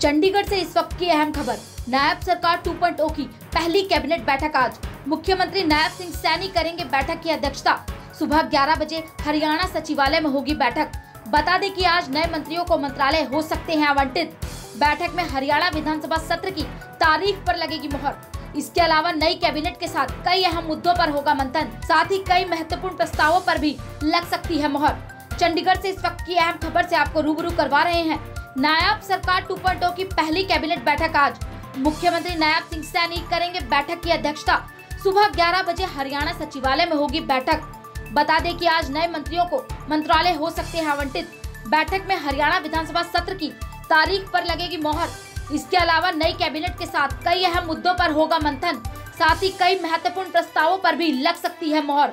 चंडीगढ़ से इस वक्त की अहम खबर। नायब सरकार 2.0 की पहली कैबिनेट बैठक आज। मुख्यमंत्री नायब सिंह सैनी करेंगे बैठक की अध्यक्षता। सुबह 11 बजे हरियाणा सचिवालय में होगी बैठक। बता दें कि आज नए मंत्रियों को मंत्रालय हो सकते हैं आवंटित। बैठक में हरियाणा विधानसभा सत्र की तारीख पर लगेगी मुहर। इसके अलावा नई कैबिनेट के साथ कई अहम मुद्दों पर होगा मंथन। साथ ही कई महत्वपूर्ण प्रस्तावों पर भी लग सकती है मुहर। चंडीगढ़ से इस वक्त की अहम खबर से आपको रूबरू करवा रहे हैं नायब सरकार 2.0 की पहली कैबिनेट बैठक आज। मुख्यमंत्री नायब सिंह सैनी करेंगे बैठक की अध्यक्षता। सुबह 11 बजे हरियाणा सचिवालय में होगी बैठक। बता दें कि आज नए मंत्रियों को मंत्रालय हो सकते हैं आवंटित। बैठक में हरियाणा विधानसभा सत्र की तारीख पर लगेगी मोहर। इसके अलावा नई कैबिनेट के साथ कई अहम मुद्दों पर होगा मंथन। साथ ही कई महत्वपूर्ण प्रस्तावों पर भी लग सकती है मोहर।